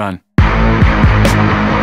Run.